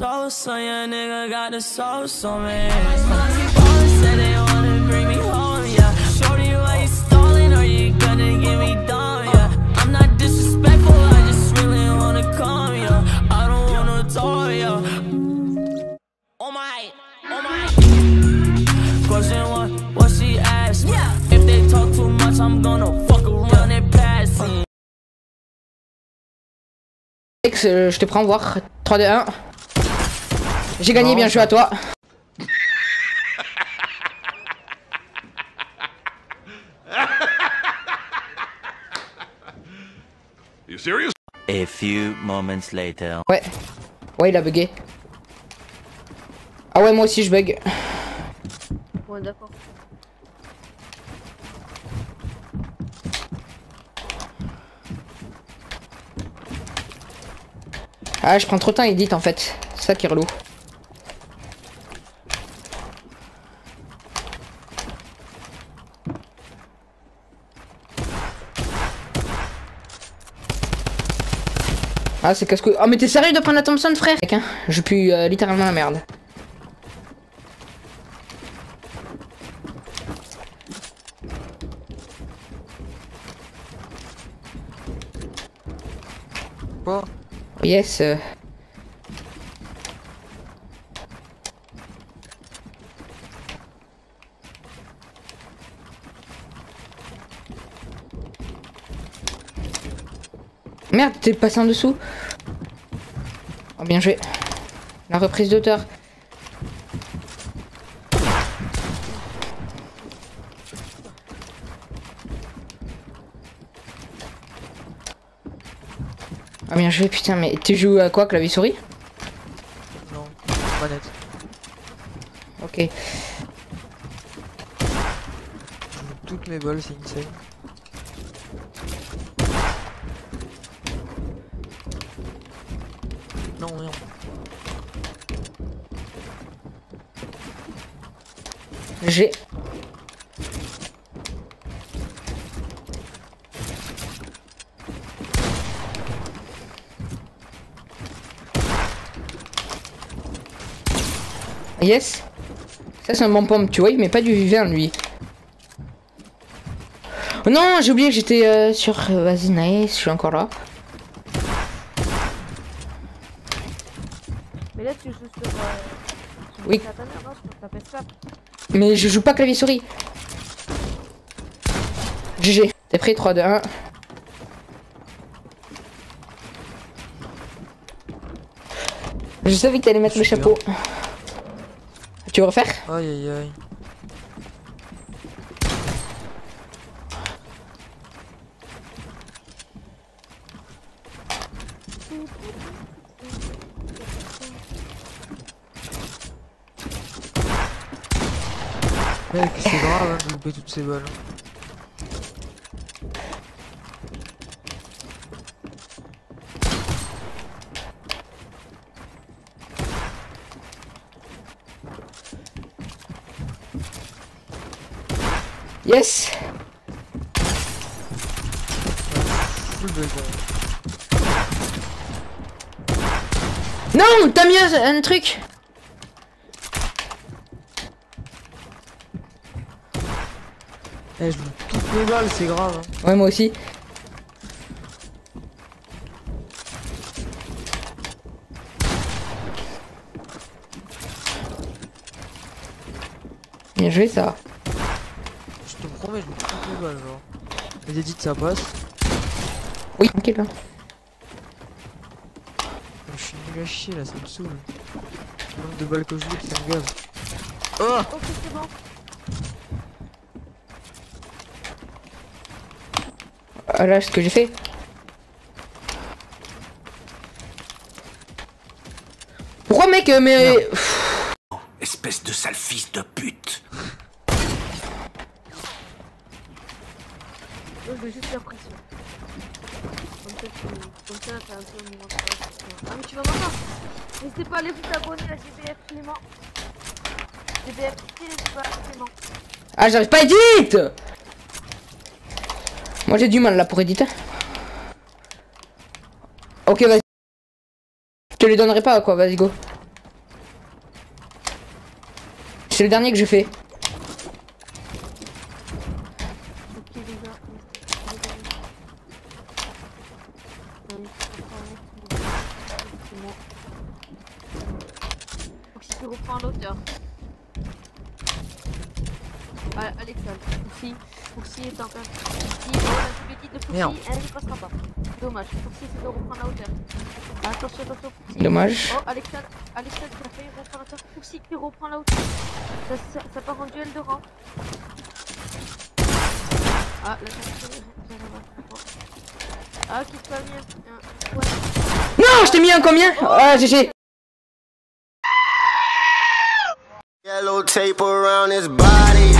So, so young nigga got the sauce on me. Ballin' said they wanna bring me home, yeah. Shorty, why you stalling? Are you gonna get me down, yeah? I'm not disrespectful, I just really wanna come, yeah. I don't wanna talk, yeah. Oh my, my. Question one, what she asked me? If they talk too much, I'm gonna fuck around and pass it. Alex, je te prends voir. 3, 2, 1. J'ai gagné, bien joué à toi. You serious? A few moments later. Ouais. Ouais, il a bugué. Ah ouais, moi aussi je bug. Ouais, d'accord. Ah, je prends trop de temps à edit en fait. C'est ça qui est relou. Ah, c'est casse-couille. Oh, mais t'es sérieux de prendre la Thompson, frère hein, Je pue euh, littéralement la merde. Quoi? Oh, yes. euh. Merde, t'es passé en dessous. Oh, bien joué. La reprise d'auteur. Ah, bien joué, putain, mais tu joues à quoi, clavier souris? Non, manette. Ok. Je joue toutes mes balles, c'est insane. Non, rien. J'ai. Yes. Ça c'est un bon pomme, tu vois, il met pas du vivant lui. Oh non, j'ai oublié que j'étais euh, sur... euh, Vas-y, nice, je suis encore là. Mais là, tu joues sur. Euh, Oui. mère, non, sur ta PS4. Mais je joue pas clavier souris. GG. T'es prêt 3, 2, 1. Je savais que t'allais mettre le chapeau. Tu veux refaire? Aïe aïe aïe. Mec, c'est grave hein, de louper toutes ces balles. Yes Full bug. hein. Non T'as mis un, un truc Eh, je loupe toutes mes balles, c'est grave. hein. Ouais, moi aussi. Bien joué ça. Je te promets, je loupe toutes mes balles, genre. Les edits, ça passe. Oui, tranquille. hein. Je suis nul à chier là, ça me saoule. Le nombre de balles que je loupe, ça me gave. Oh Ok, bon. Voilà ce que j'ai fait. Pourquoi mec euh, mais Pff, Espèce de sale fils de pute. Je veux juste la pression. Comme ça, tu... Comme ça, t'as un peu inspiration. Ah, mais tu vas voir ça. N'hésitez pas à aller vous abonner à GBF Clément. GBF Clément. Ah j'arrive pas à edit Moi j'ai du mal là pour éditer. Ok vas-y. Je te les donnerai pas quoi, vas-y go. c'est le dernier que j'ai fait. Ok les gars. Tu reprends à l'auteur. Alexandre, Foxy, Foxy est en train de... Foxy, oh, la petite de Foxy, Merde. elle ne passera pas. Dommage, Foxy c'est de reprendre la hauteur. Attention, attention, Foxy. Dommage. Oh, Alexandre, Alexandre, tu as failli reprendre la hauteur. Foxy qui reprend la hauteur. Ça, ça, ça part en duel de rang. Ah, là, ça Ah, qui se bien. Un- Ouais. Non, je t'ai mis un combien? Ah, GG. Yellow tape around his body,